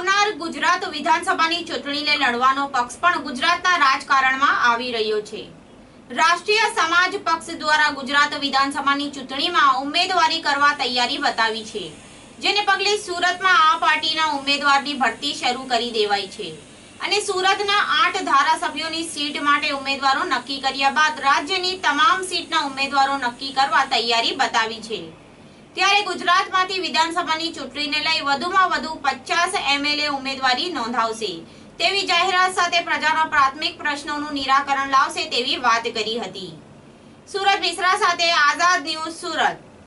આવનાર ગુજરાત વિધાનસભાની ચૂંટણીને લડવાનો પક્ષ પણ ગુજરાતના રાજકારણમાં આવી રહ્યો છે. રાષ્ટ્રીય સમાજ પક્ષ દ્વારા ગુજરાત વિધાનસભાની ચૂંટણીમાં ઉમેદવારી કરવા તૈયારી બતાવી છે, જેને પગલે સુરતમાં આ પાર્ટીના ઉમેદવારની ભરતી શરૂ કરી દેવાઈ છે અને સુરતના આઠ ધારાસભ્યોની સીટ માટે ઉમેદવારો નક્કી કર્યા બાદ રાજ્યની તમામ સીટના ઉમેદવારો નક્કી કરવા તૈયારી બતાવી છે. ત્યારે ગુજરાતમાંથી વિધાનસભાની ચૂંટણીને લઈ વધુમાં વધુ પચાસ એમએલએ ઉમેદવારી નોંધાવશે. તેવી જાહેરાત સાથે પ્રજાના પ્રાથમિક પ્રશ્નોનું નિરાકરણ લાવશે તેવી વાત કરી હતી. સુરત મિશ્રા સાથે આઝાદ ન્યૂઝ સુરત.